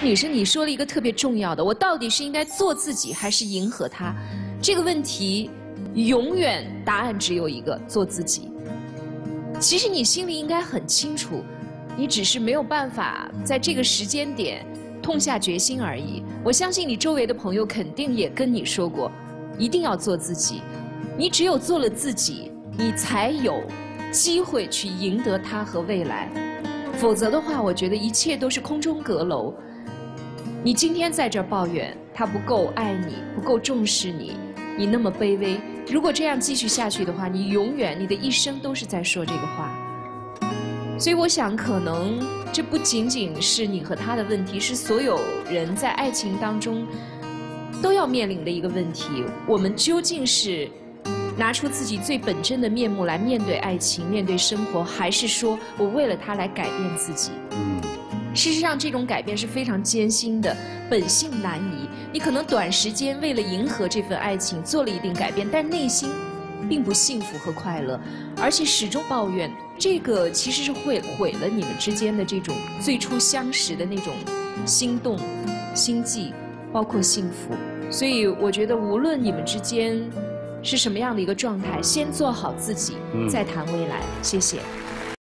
女生，你说了一个特别重要的，我到底是应该做自己还是迎合他？这个问题，永远答案只有一个：做自己。其实你心里应该很清楚，你只是没有办法在这个时间点痛下决心而已。我相信你周围的朋友肯定也跟你说过，一定要做自己。你只有做了自己，你才有机会去赢得他和未来。否则的话，我觉得一切都是空中阁楼。你今天在这抱怨他不够爱你，不够重视你，你那么卑微。如果这样继续下去的话，你永远你的一生都是在说这个话。所以我想，可能这不仅仅是你和他的问题，是所有人在爱情当中都要面临的一个问题。我们究竟是拿出自己最本真的面目来面对爱情、面对生活，还是说我为了他来改变自己？嗯。事实上，这种改变是非常艰辛的，本性难移。你可能短时间为了迎合这份爱情做了一定改变，但内心并不幸福和快乐，而且始终抱怨。这个其实是会毁了你们之间的这种最初相识的那种心动、心悸，包括幸福。所以，我觉得无论你们之间是什么样的一个状态，先做好自己，再谈未来。谢谢。